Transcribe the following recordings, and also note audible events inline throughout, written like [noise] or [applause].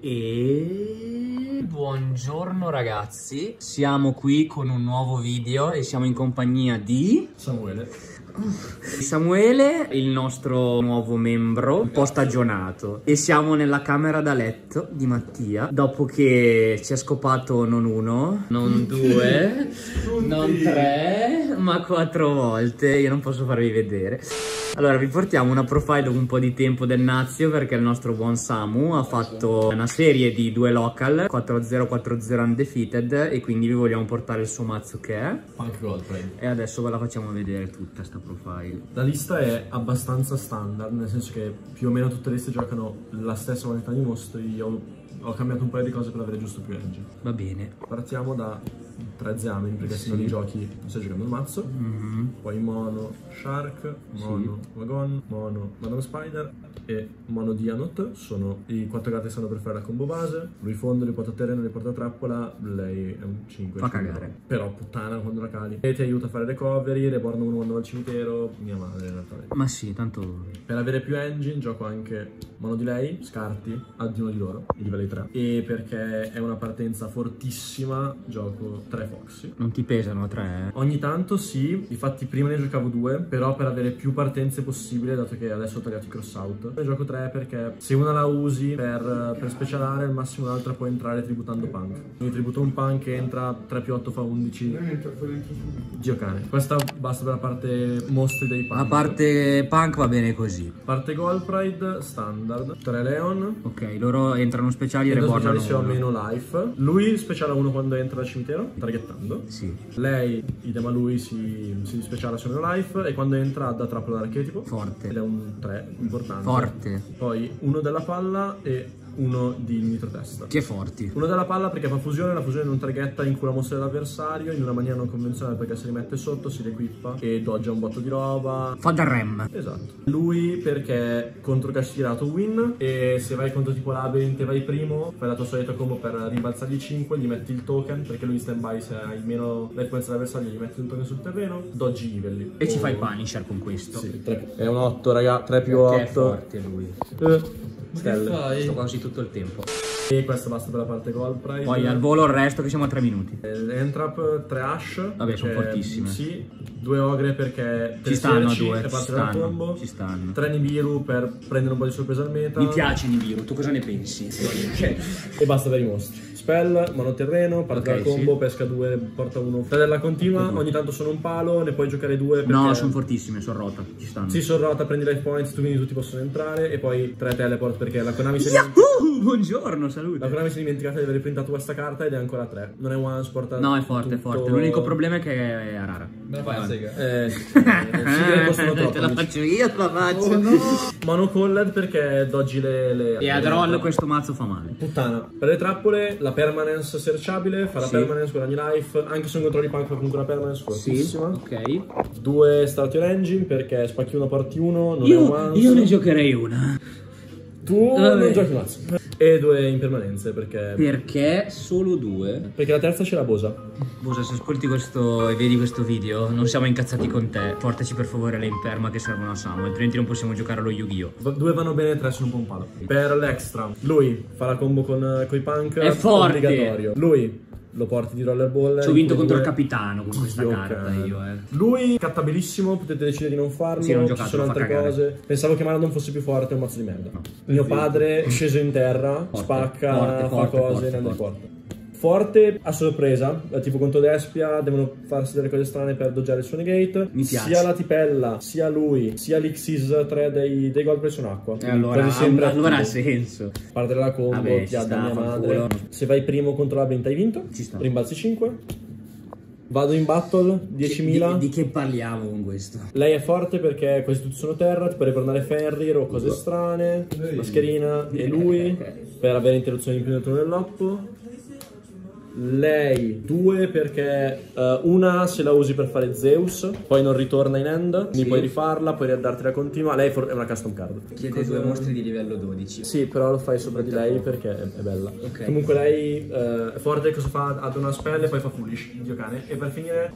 E buongiorno ragazzi, siamo qui con un nuovo video e siamo in compagnia di Samuele. Samuele, il nostro nuovo membro, un po' stagionato. E siamo nella camera da letto di Mattia, dopo che ci ha scopato non uno, non [laughs] due, non tre, ma quattro volte. Io non posso farvi vedere. Allora, vi portiamo una profile dopo un po' di tempo del Nazio perché il nostro buon Samu ha fatto una serie di due local 4-0-4-0 undefeated e quindi vi vogliamo portare il suo mazzo che è Punk Goldplay. e adesso ve la facciamo vedere tutta sta profile. La lista è abbastanza standard, nel senso che più o meno tutte le liste giocano la stessa quantità di mostri. Io ho cambiato un paio di cose per avere giusto più engine. Va bene. Partiamo da tre Ziamin, perché se non li giochi non stai giocando il mazzo. Mhm. Poi mono Shark, mono Wagon, mono Madame Spider e mono Dianot. Sono i quattro carte che stanno per fare la combo base. Lui fondo, li porta terreno, li porta trappola. Lei è un 5. Fa cagare. Però puttana quando la cali. E ti aiuta a fare recovery, reborn uno quando va al cimitero. Mia madre in realtà. Ma sì, tanto... Per avere più engine gioco anche mono di lei, scarti, addi uno di loro, i livelli 3. E perché è una partenza fortissima, gioco 3 Foxy. Non ti pesano a tre, eh? Ogni tanto sì, infatti prima ne giocavo due, però per avere più partenze possibile, dato che adesso ho tagliato i cross out, ne gioco tre perché se una la usi per, per specialare, al massimo l'altra può entrare tributando punk. Quindi tributo un punk che entra 3 più 8 fa 11. Dio cane. Questa basta per la parte mostri dei punk. La parte punk va bene così. Parte Gold Pride standard, 3 Leon. Ok, loro entrano speciali e due rebornano speciali uno. meno life. Lui speciala uno quando entra al cimitero, targettando. Sì. Lei, idem a lui, si, si speciala su meno life e quando entra da trappola d'archetipo. Forte. Ed è un 3, importante. Forte. Poi uno della palla e uno di nitro testa. Che forti. Uno della palla perché fa fusione, la fusione non targetta in cui la mostra dell'avversario in una maniera non convenzionale perché se li mette sotto si requippa e doggia un botto di roba. Fa da rem. Esatto. Lui perché contro cash tirato win e se vai contro tipo labyrinth e vai primo fai la tua solita combo per rimbalzargli 5, gli metti il token perché lui in stand by se hai meno points dell'avversario gli metti un token sul terreno, doggi i livelli. E ci O- fai punisher con questo. Sì, tre- è un 8 raga, 3 più Che è 8. forte lui. Eh, stelle. Sto quasi tutto il tempo. E questo basta per la parte gold prize. Poi al volo il resto che siamo a tre minuti. Eh, Entrap 3 Ash. Vabbè, sono perché- fortissime. Sì, due ogre perché Ci stanno TSRC due, ci stanno, ci stanno. 3 Nibiru per prendere un po' di sorpresa al meta. Mi piace Nibiru, tu cosa ne pensi? E basta per i mostri. Spell, monoterreno, parte Ok, dalla combo, sì. pesca 2, porta 1. Tadella continua, ogni tanto sono un palo, ne puoi giocare due perché... No, sono fortissime, sono rota. Ci stanno. Si sorrota, prendi life points, tu quindi tutti possono entrare e poi 3 teleport perché la Konami si è Yahoo! Buongiorno, salute. La Konami si è dimenticata di aver printato questa carta ed è ancora 3. Non è one sport. No, è forte, è forte. L'unico problema è che è rara. Me la fai la sega? Eh, sì, sì, sì, costano troppo. [laughs] Te la faccio io, te la faccio. [laughs] Mono Colled perché doggi le, le E a Droll questo mazzo fa male. Puttana. Per le trappole, la permanence searchable, fa la Sì. permanence, guadagni life, anche se non controlli punk fa comunque una permanence fortissima. ok. Due start your engine perché spacchi uno, porti uno, non è Io, once. io ne giocherei una. Tu Vabbè. non giochi mazzo. E due impermanenze perché... Perché solo due? Perché la terza c'è la bosa. Bosa, se ascolti questo e vedi questo video, non siamo incazzati con te. Portaci per favore le imperma che servono a Samu, altrimenti non possiamo giocare allo Yu-Gi-Oh! Due vanno bene, tre sono un po' un palo. Per l'extra, lui fa la combo con i punk. È forte. Obbligatorio. Lui lo porti di rollerball. Ci ho vinto contro il due- capitano con questa Dio carta cane. io, eh. Lui cattabilissimo, potete decidere di non farlo. Sì, non ci sono fa altre cagare. cose. Pensavo che Maradon fosse più forte, è un mazzo di merda. Mio padre [laughs] sceso in terra, Forte, spacca, forte, fa forte, cose, forte, non è forte. a sorpresa, eh, tipo contro Despia, devono farsi delle cose strane per doggiare il suo negate. Mi piace. Sia la tipella, sia lui, sia l'Ixis 3 dei, dei gol sono acqua. E allora, ha senso. Parte della combo, Vabbè, ti mia madre. culo. Se vai primo contro la Brint hai vinto. Ci sta. Rimbalzi 5. Vado in battle, 10.000. Di, di che parliamo con questo? Lei è forte perché questi tutti sono terra, ti puoi ritornare Fenrir o cose strane, mascherina e lui per avere interruzioni in più nel turno dell'oppo. Lei due perché eh, una se la usi per fare Zeus, poi non ritorna in end, quindi Sì. puoi rifarla, puoi ridartela continua. Lei è una custom card. Chiede due mostri di livello 12. Sì, però lo fai sopra di lei perché è, è bella. Ok. Comunque lei eh, è forte, cosa fa? Ha una spell e poi fa foolish, dio cane. E per finire,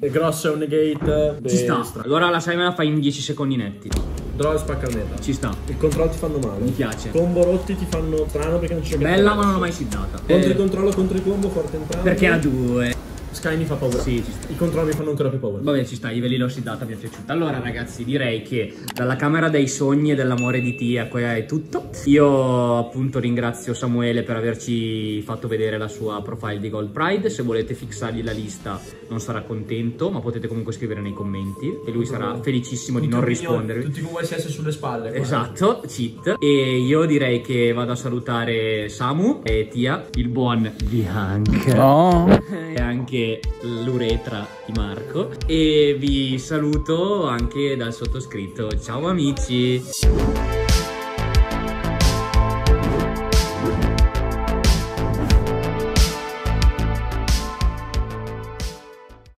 è grosso è un negate. Ci sta. Allora la sai me la fai in 10 secondi netti. Draw e spacca il meta. Ci sta. Il controllo ti fanno male. Mi piace. Combo rotti ti fanno strano perché non c'è Bella ma non l'ho mai siddata. Contro Eh, il controllo, contro il combo, forte entrambi. perché era due. Sky mi fa paura. Sì, ci sta. I controlli mi fanno ancora più paura. Vabbè, ci sta, i veli l'ho siddata, mi è piaciuta. Allora, ragazzi, direi che dalla Camera dei Sogni e dell'amore di Tia, qua è tutto. Io, appunto, ringrazio Samuele per averci fatto vedere la sua profile di Gold Pride. Se volete fissargli la lista, non sarà contento, ma potete comunque scrivere nei commenti, che lui sarà felicissimo di non rispondervi. Tutti con VSS sulle spalle. qua. Esatto, cheat. E io direi che vado a salutare Samu e Tia, il buon Bianca. No. [laughs] E l'uretra di Marco. E vi saluto anche dal sottoscritto. Ciao amici!